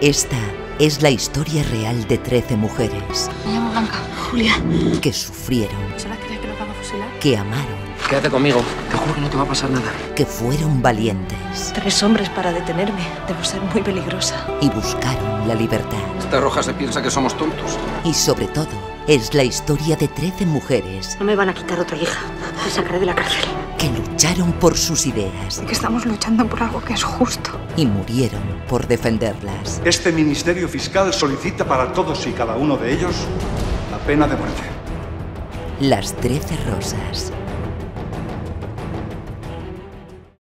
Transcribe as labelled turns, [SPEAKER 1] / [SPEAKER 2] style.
[SPEAKER 1] Esta es la historia real de 13 mujeres
[SPEAKER 2] Me llamo Blanca. Julia.
[SPEAKER 1] que sufrieron,
[SPEAKER 2] ¿Se la cree que nos van a fusilar?
[SPEAKER 1] que amaron,
[SPEAKER 3] Quédate conmigo. Te juro que no te va a pasar nada.
[SPEAKER 1] que fueron valientes
[SPEAKER 2] Tres hombres para detenerme. Debo ser muy peligrosa.
[SPEAKER 1] y buscaron la libertad.
[SPEAKER 3] Esta roja se piensa que somos tontos.
[SPEAKER 1] Y sobre todo, es la historia de 13 mujeres
[SPEAKER 2] No me van a quitar otra hija. Me sacaré de la cárcel.
[SPEAKER 1] Que lucharon por sus ideas
[SPEAKER 2] Que estamos luchando por algo que es justo.
[SPEAKER 1] y murieron por defenderlas.
[SPEAKER 4] Este Ministerio Fiscal solicita para todos y cada uno de ellos la pena de muerte.
[SPEAKER 1] Las 13 rosas.